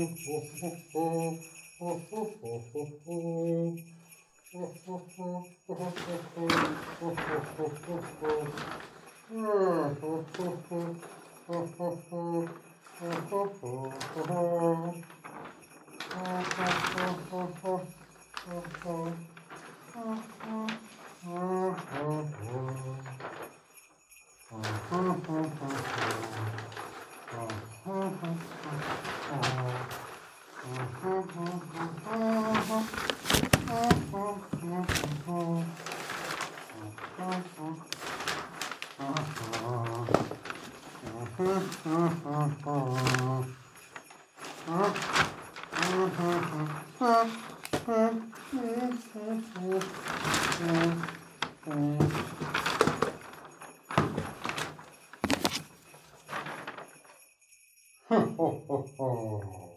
Uh-huh. ho, ho, ho.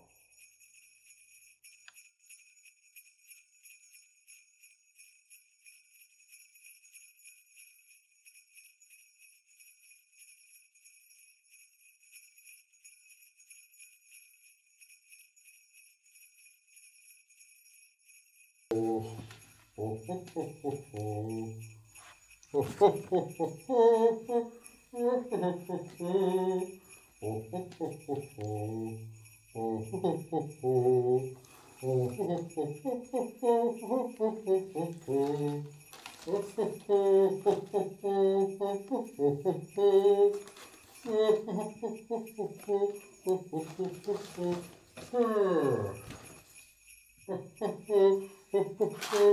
Oh, Mm-hmm.